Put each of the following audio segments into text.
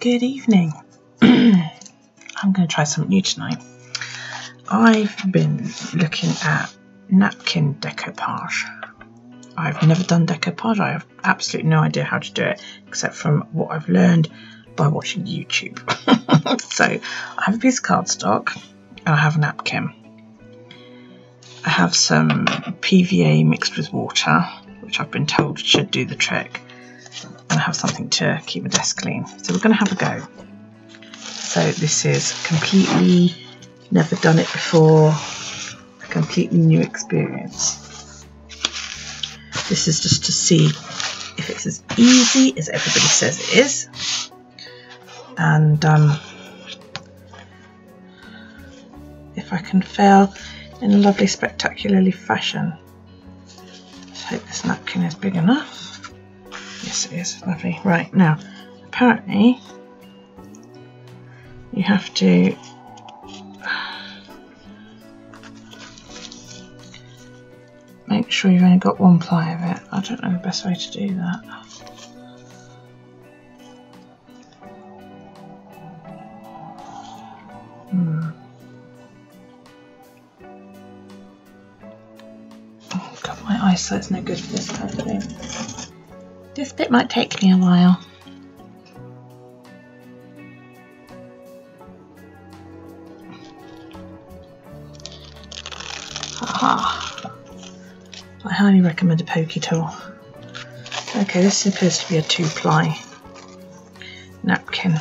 Good evening. I'm going to try something new tonight. I've been looking at napkin decoupage. I've never done decoupage. I have absolutely no idea how to do it except from what I've learned by watching YouTube. so I have a piece of cardstock and I have a napkin. I have some PVA mixed with water, which I've been told should do the trick and have something to keep my desk clean. So we're going to have a go. So this is completely never done it before, a completely new experience. This is just to see if it's as easy as everybody says it is. And um, if I can fail in a lovely spectacularly fashion. Let's hope this napkin is big enough. Yes, it is. Lovely. Right, now, apparently, you have to make sure you've only got one ply of it. I don't know the best way to do that. Hmm. Oh god, my eyesight's no good for this kind of thing. This bit might take me a while. Aha. I highly recommend a pokey tool. Okay, this appears to be a two-ply napkin.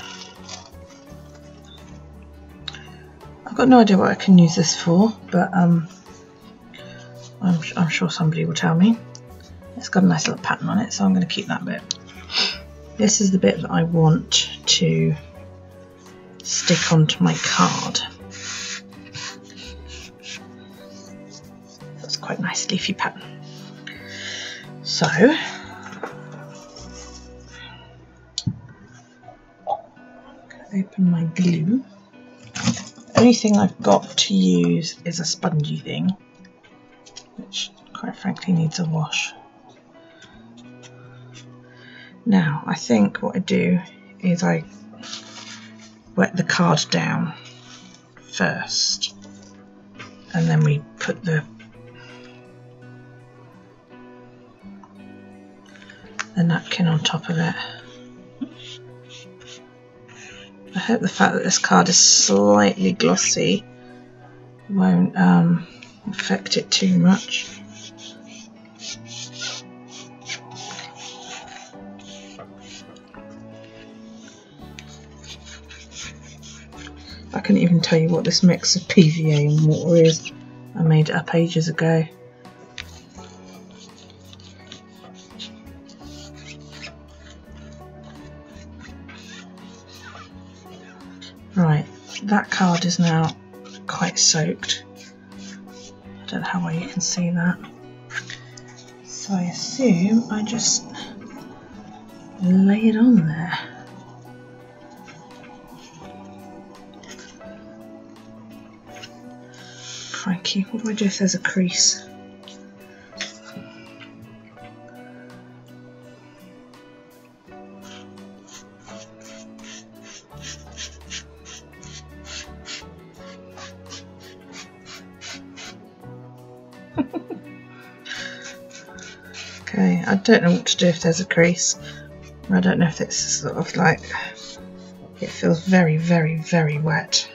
I've got no idea what I can use this for, but um, I'm, I'm sure somebody will tell me. It's got a nice little pattern on it, so I'm going to keep that bit. This is the bit that I want to stick onto my card. That's quite a nice leafy pattern. So, open my glue. Only thing I've got to use is a spongy thing, which quite frankly needs a wash. Now, I think what I do is I wet the card down first and then we put the the napkin on top of it. I hope the fact that this card is slightly glossy won't um, affect it too much. Couldn't even tell you what this mix of PVA and water is. I made it up ages ago. Right, that card is now quite soaked. I don't know how well you can see that. So I assume I just lay it on there. Crikey, what do I do if there's a crease? okay, I don't know what to do if there's a crease. I don't know if it's sort of like, it feels very, very, very wet.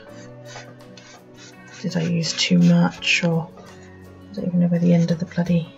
Did I use too much or I don't even know where the end of the bloody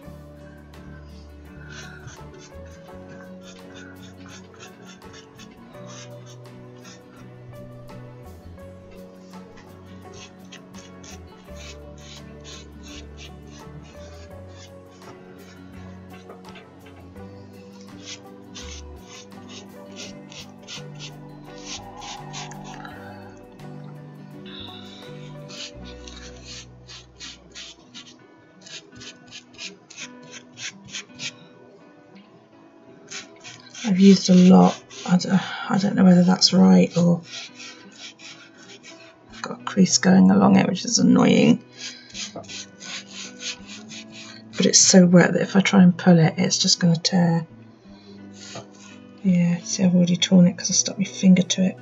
I've used a lot. I don't, I don't know whether that's right or I've got a crease going along it, which is annoying. But it's so wet that if I try and pull it, it's just going to tear. Yeah, see I've already torn it because I stuck my finger to it.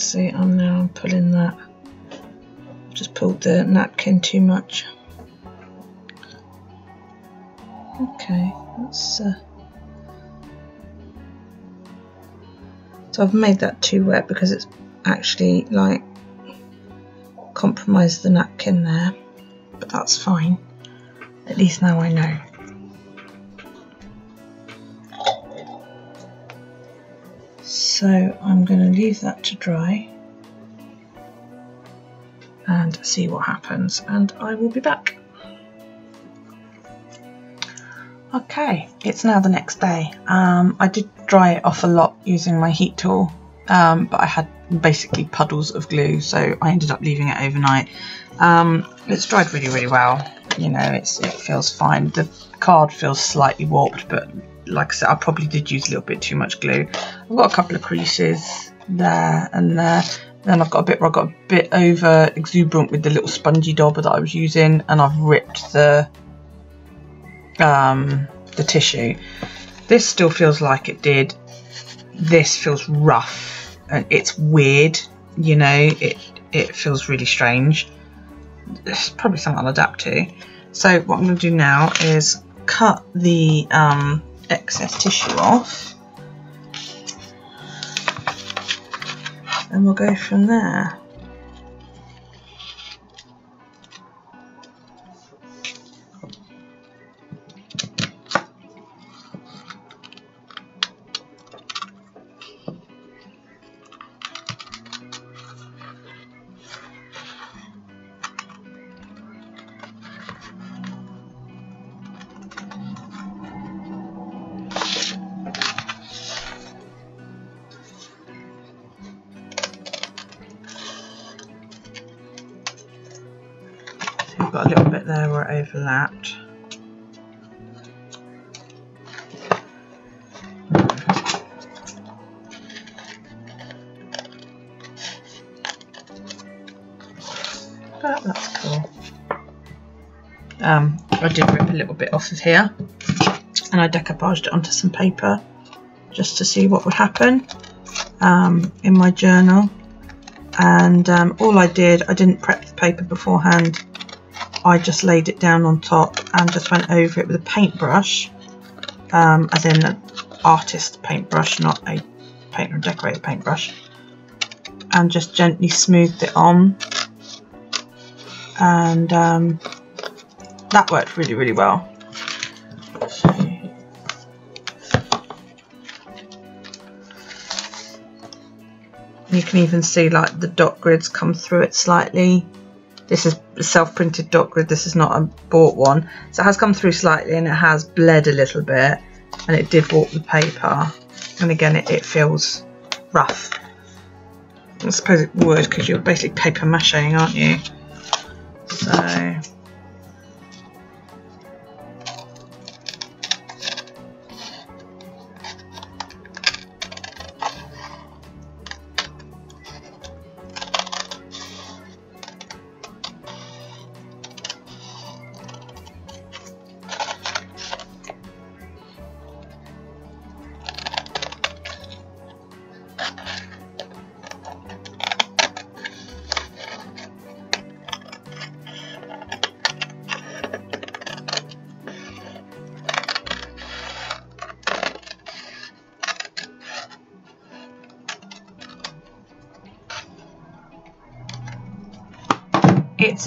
See, I'm now pulling that. Just pulled the napkin too much. Okay, that's. Uh... So I've made that too wet because it's actually like compromised the napkin there, but that's fine. At least now I know. So I'm going to leave that to dry and see what happens and I will be back. Okay, it's now the next day. Um, I did dry it off a lot using my heat tool, um, but I had basically puddles of glue, so I ended up leaving it overnight. Um, it's dried really, really well. You know, it's it feels fine. The card feels slightly warped, but like I said, I probably did use a little bit too much glue. I've got a couple of creases there and there. Then I've got a bit where I got a bit over exuberant with the little spongy dauber that I was using, and I've ripped the um, the tissue. This still feels like it did. This feels rough and it's weird. You know, it it feels really strange. It's probably something I'll adapt to. So what I'm going to do now is cut the um, excess tissue off and we'll go from there. Overlapped. But that's cool. Um, I did rip a little bit off of here and I decoupaged it onto some paper just to see what would happen um, in my journal and um, all I did, I didn't prep the paper beforehand I just laid it down on top and just went over it with a paintbrush, um, as in an artist paintbrush, not a painter and decorator paintbrush, and just gently smoothed it on. And um, that worked really, really well. you can even see like the dot grids come through it slightly this is self-printed dot grid. This is not a bought one. So it has come through slightly and it has bled a little bit. And it did warp the paper. And again, it, it feels rough. I suppose it would because you're basically paper macheing, aren't you? So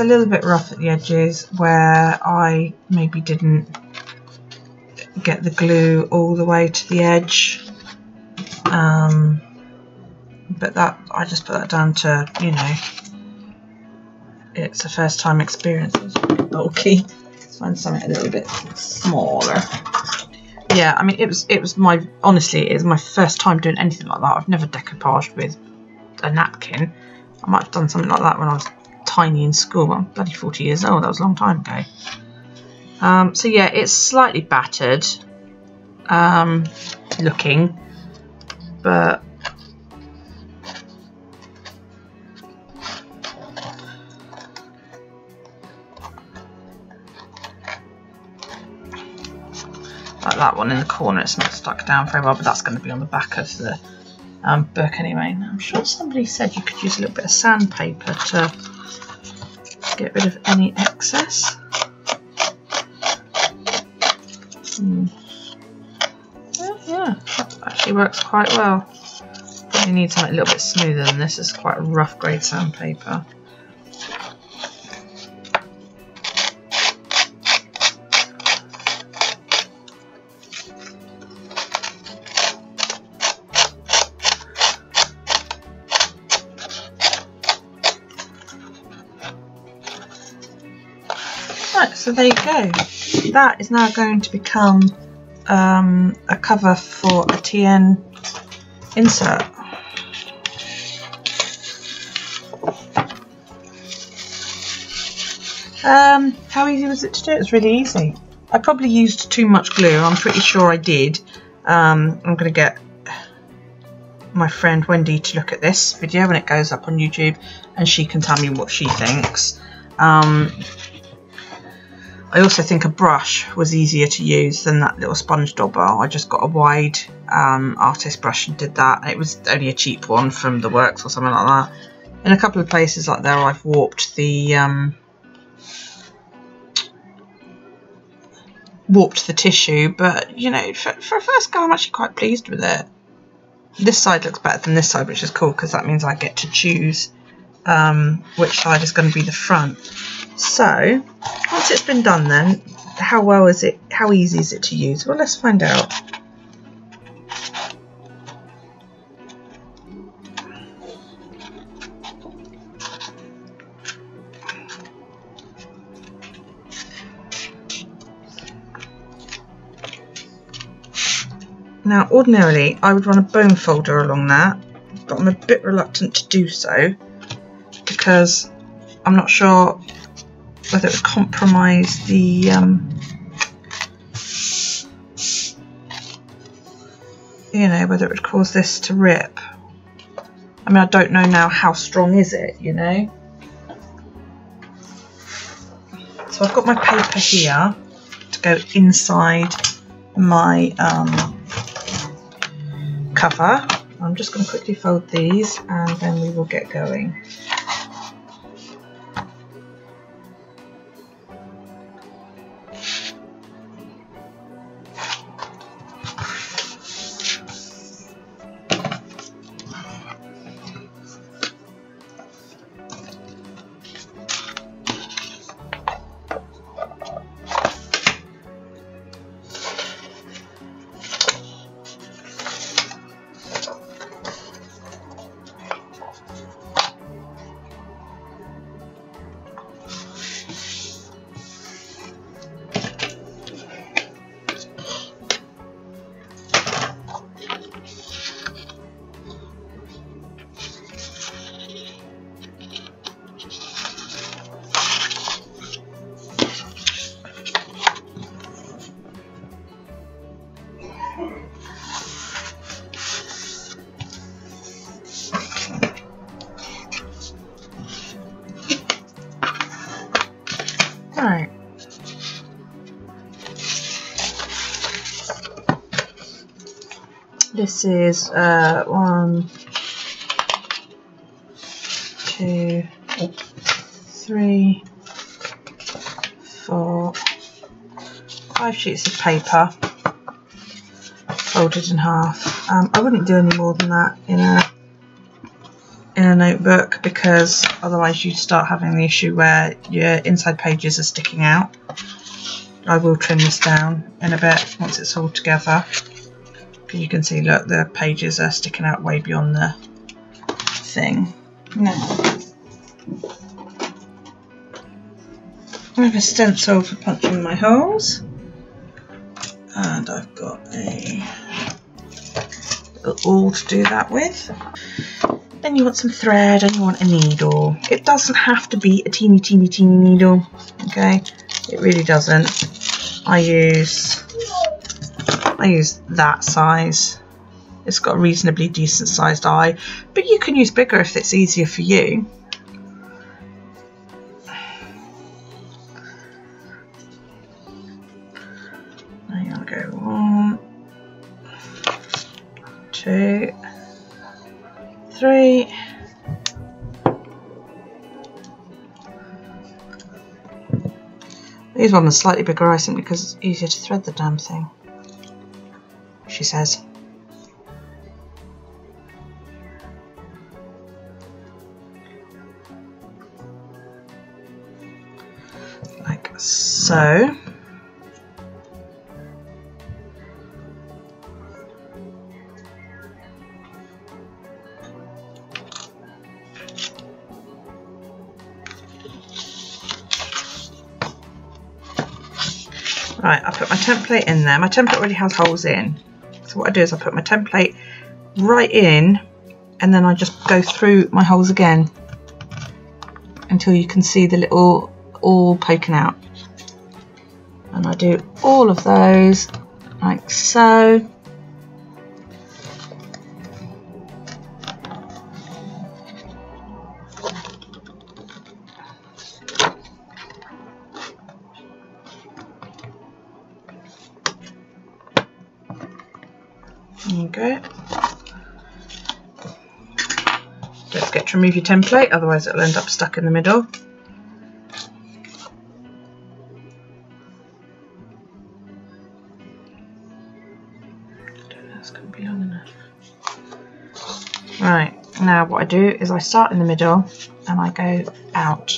a little bit rough at the edges where I maybe didn't get the glue all the way to the edge. Um, but that I just put that down to you know it's a first time experience. It's bulky. Let's find something a little bit smaller. Yeah I mean it was it was my honestly it was my first time doing anything like that. I've never decoupaged with a napkin. I might have done something like that when I was tiny in school. I'm bloody 40 years old. That was a long time ago. Um, so yeah, it's slightly battered um, looking, but like that one in the corner it's not stuck down very well but that's going to be on the back of the um, book anyway I'm sure somebody said you could use a little bit of sandpaper to get rid of any excess. Hmm. yeah, that actually works quite well. Probably need something a little bit smoother than this. It's quite rough grade sandpaper so there you go. That is now going to become um, a cover for a TN insert. Um, how easy was it to do? It was really easy. I probably used too much glue. I'm pretty sure I did. Um, I'm going to get my friend Wendy to look at this video when it goes up on YouTube and she can tell me what she thinks. Um, I also think a brush was easier to use than that little sponge dauber. I just got a wide um, artist brush and did that. It was only a cheap one from the works or something like that. In a couple of places like there I've warped the um, warped the tissue but you know for, for a first go I'm actually quite pleased with it. This side looks better than this side which is cool because that means I get to choose um, which side is going to be the front. So, once it's been done then, how well is it, how easy is it to use? Well, let's find out. Now, ordinarily, I would run a bone folder along that, but I'm a bit reluctant to do so because I'm not sure whether it would compromise the um, you know whether it would cause this to rip. I mean I don't know now how strong is it you know? So I've got my paper here to go inside my um, cover. I'm just going to quickly fold these and then we will get going This is uh, one, two, three, four, five sheets of paper folded in half. Um, I wouldn't do any more than that in a in a notebook because otherwise you'd start having the issue where your inside pages are sticking out. I will trim this down in a bit once it's all together you can see, look, the pages are sticking out way beyond the thing. Now, I have a stencil for punching my holes. And I've got a awl to do that with. Then you want some thread and you want a needle. It doesn't have to be a teeny, teeny, teeny needle, okay? It really doesn't. I use, I use that size. It's got a reasonably decent sized eye, but you can use bigger if it's easier for you. One, two, three. These ones are slightly bigger, I think, because it's easier to thread the damn thing. She says. Like so. Right, I put my template in there. My template already has holes in. So what I do is I put my template right in and then I just go through my holes again until you can see the little awl poking out. And I do all of those like so. Your template, otherwise it'll end up stuck in the middle. Right, now what I do is I start in the middle and I go out.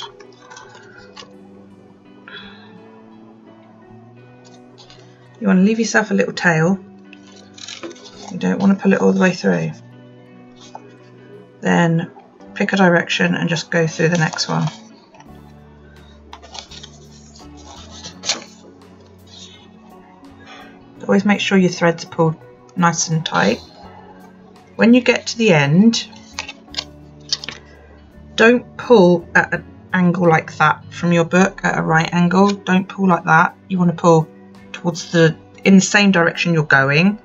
You want to leave yourself a little tail you don't want to pull it all the way through. Then pick a direction and just go through the next one. Always make sure your threads are pulled nice and tight. When you get to the end, don't pull at an angle like that from your book at a right angle. Don't pull like that. You want to pull towards the in the same direction you're going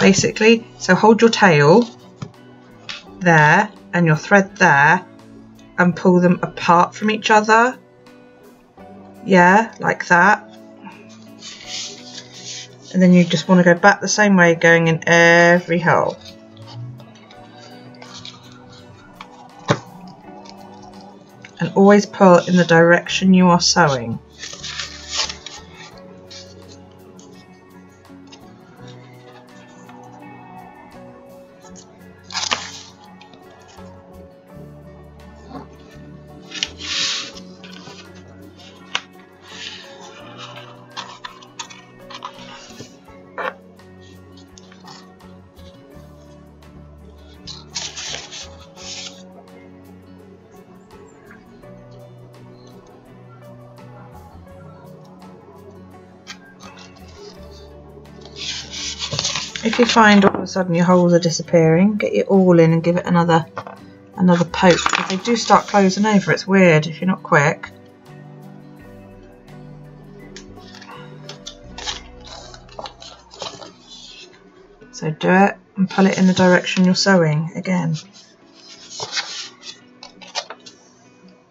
basically. So hold your tail there and your thread there and pull them apart from each other. Yeah, like that. And then you just want to go back the same way, going in every hole. And always pull in the direction you are sewing. If you find all of a sudden your holes are disappearing, get your awl in and give it another another poke. If they do start closing over, it's weird if you're not quick. So do it and pull it in the direction you're sewing again.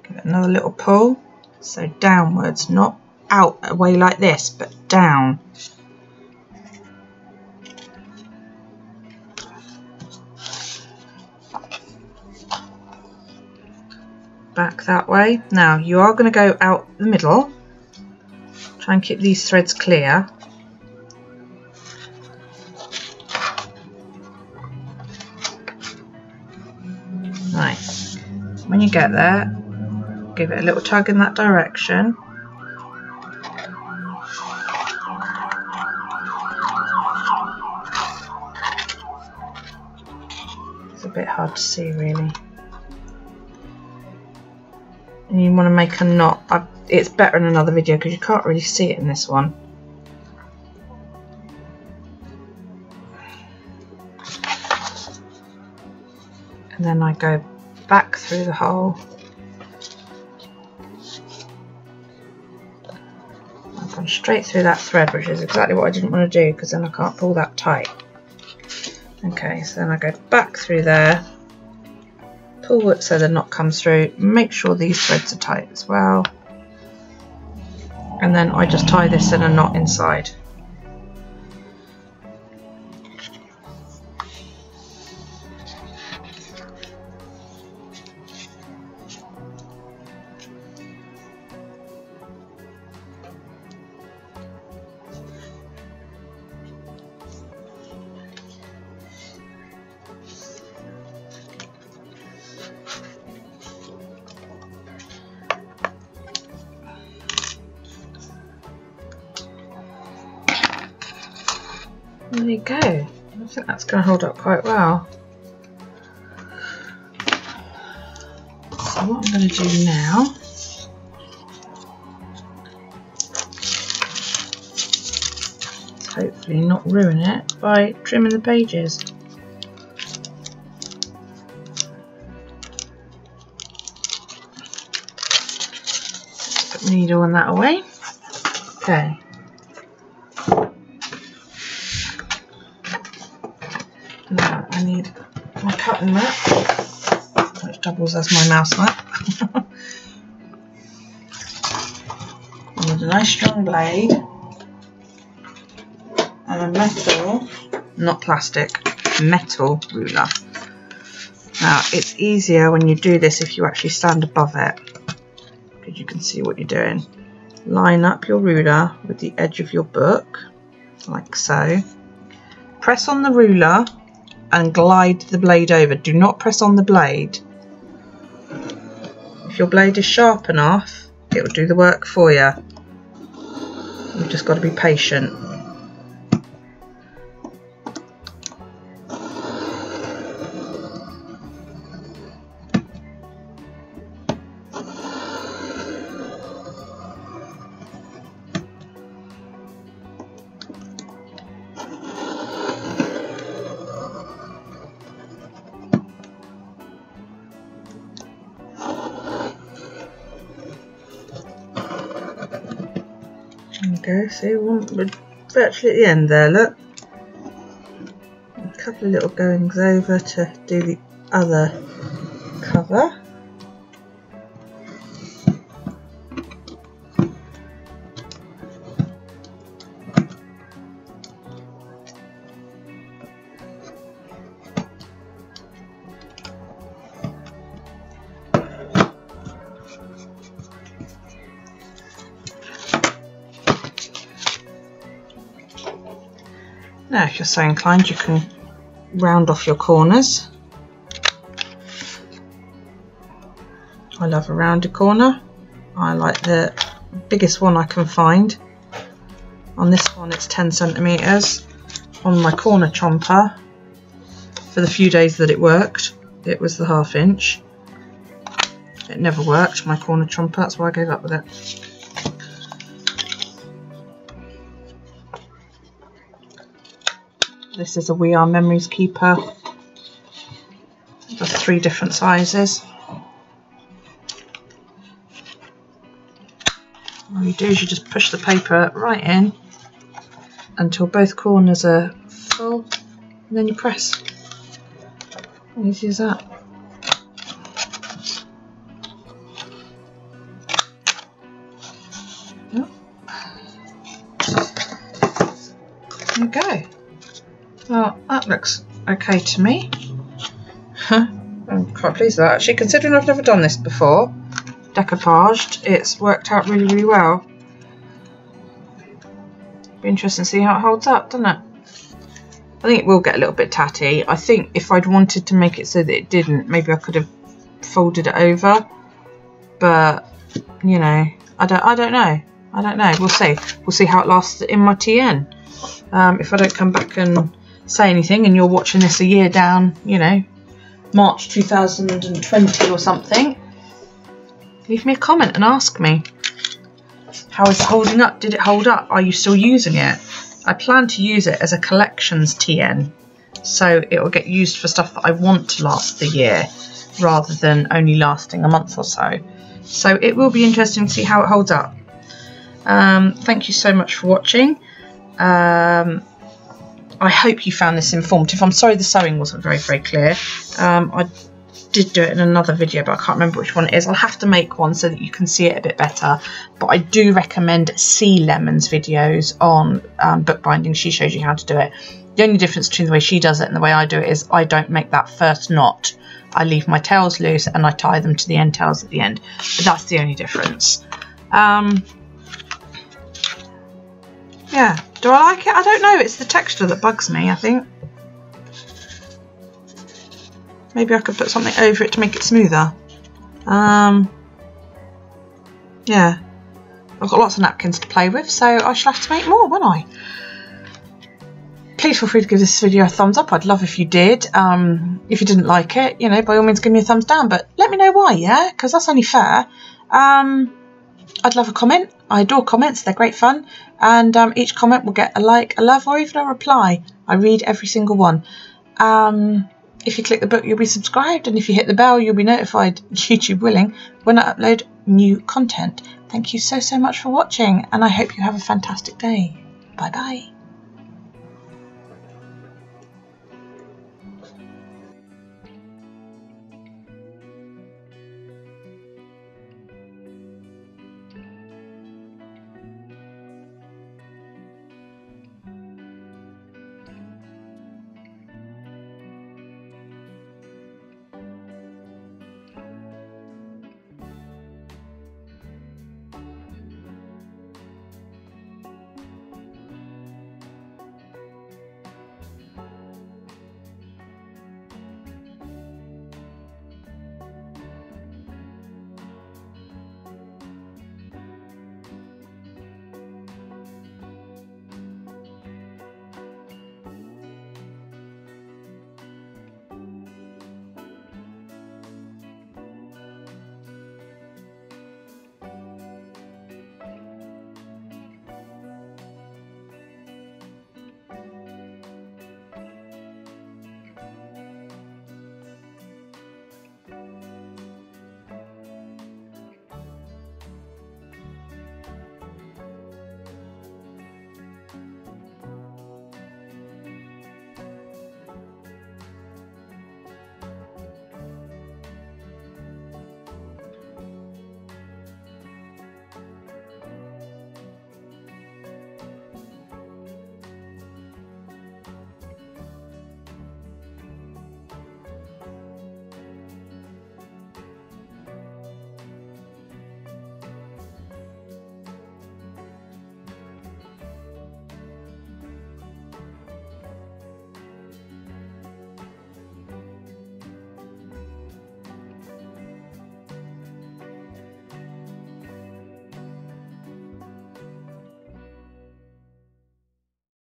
Give it another little pull. So downwards, not out away like this, but down. Back that way. Now you are going to go out the middle. Try and keep these threads clear. Right, when you get there, give it a little tug in that direction. It's a bit hard to see really and you want to make a knot, I, it's better in another video because you can't really see it in this one. and then I go back through the hole. I've gone straight through that thread which is exactly what I didn't want to do because then I can't pull that tight. Okay so then I go back through there pull it so the knot comes through. Make sure these threads are tight as well. And then I just tie this in a knot inside There you go. I think that's going to hold up quite well. So what I'm going to do now hopefully not ruin it by trimming the pages. Put needle and that away. Okay. Now I need my cutting mat, which doubles as my mouse mat. I need a nice strong blade and a metal, not plastic, metal ruler. Now it's easier when you do this if you actually stand above it because you can see what you're doing. Line up your ruler with the edge of your book like so. Press on the ruler and glide the blade over. Do not press on the blade. If your blade is sharp enough, it will do the work for you. You've just got to be patient. Go, see, we're virtually at the end there, look. A couple of little goings over to do the other Now, if you're so inclined, you can round off your corners. I love a rounded corner. I like the biggest one I can find. On this one, it's 10 centimeters. On my corner chomper, for the few days that it worked, it was the half inch. It never worked, my corner chomper, that's why I gave up with it. This is a We R Memory Keepers. Just three different sizes. All you do is you just push the paper right in until both corners are full and then you press. Easy as that. Well, that looks okay to me. I'm quite pleased with that actually, considering I've never done this before. Decoupaged, it's worked out really, really well. Be interesting to see how it holds up, doesn't it? I think it will get a little bit tatty. I think if I'd wanted to make it so that it didn't, maybe I could have folded it over. But, you know, I don't, I don't know. I don't know. We'll see. We'll see how it lasts in my TN. Um, if I don't come back and say anything and you're watching this a year down, you know, March 2020 or something, leave me a comment and ask me. How is it holding up? Did it hold up? Are you still using it? I plan to use it as a collections TN so it will get used for stuff that I want to last the year rather than only lasting a month or so. So it will be interesting to see how it holds up. Um, thank you so much for watching. Um, I hope you found this informative. I'm sorry the sewing wasn't very, very clear. Um, I did do it in another video, but I can't remember which one it is. I'll have to make one so that you can see it a bit better. But I do recommend Sea Lemon's videos on um, bookbinding. She shows you how to do it. The only difference between the way she does it and the way I do it is I don't make that first knot. I leave my tails loose and I tie them to the end tails at the end. But that's the only difference. Um, yeah, do I like it? I don't know. It's the texture that bugs me, I think. Maybe I could put something over it to make it smoother. Um, yeah. I've got lots of napkins to play with, so I shall have to make more, won't I? Please feel free to give this video a thumbs up. I'd love if you did. Um, if you didn't like it, you know, by all means give me a thumbs down, but let me know why, yeah? Because that's only fair. Um, I'd love a comment. I adore comments, they're great fun. And um, each comment will get a like, a love, or even a reply. I read every single one. Um, if you click the book, you'll be subscribed, and if you hit the bell, you'll be notified, YouTube willing, when I upload new content. Thank you so, so much for watching, and I hope you have a fantastic day. Bye bye.